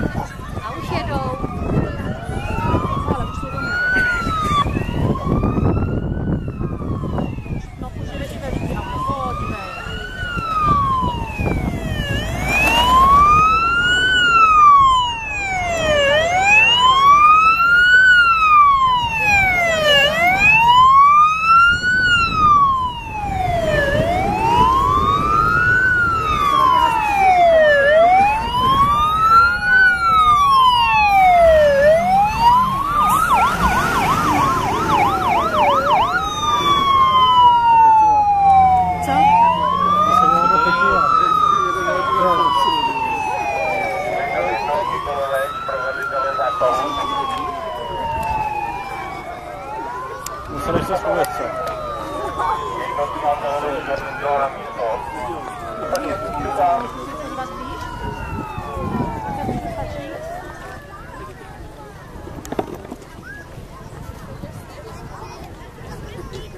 Oh. Povědce.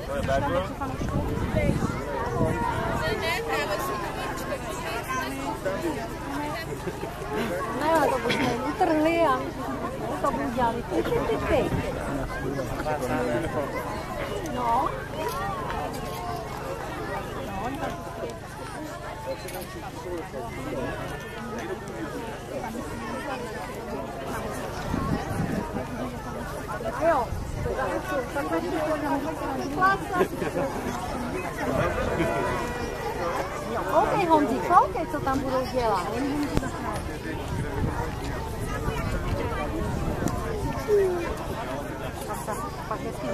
To je bagel. Ne, to koukej Honzi, koukej, co tam budou dělat. Pak, hezky